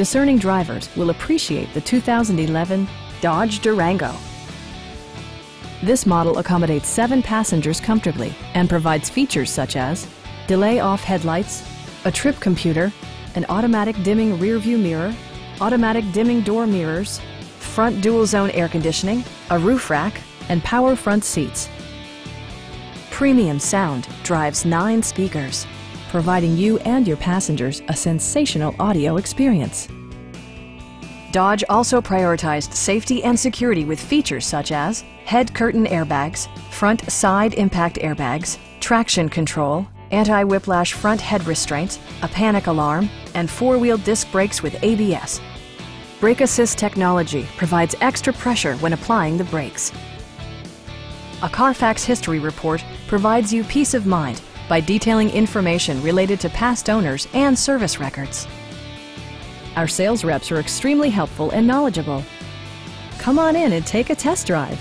discerning drivers will appreciate the 2011 Dodge Durango. This model accommodates seven passengers comfortably and provides features such as delay off headlights, a trip computer, an automatic dimming rearview mirror, automatic dimming door mirrors, front dual zone air conditioning, a roof rack, and power front seats. Premium sound drives nine speakers, providing you and your passengers a sensational audio experience. Dodge also prioritized safety and security with features such as head curtain airbags, front side impact airbags, traction control, anti-whiplash front head restraints, a panic alarm, and four-wheel disc brakes with ABS. Brake Assist technology provides extra pressure when applying the brakes. A Carfax history report provides you peace of mind by detailing information related to past owners and service records. Our sales reps are extremely helpful and knowledgeable. Come on in and take a test drive.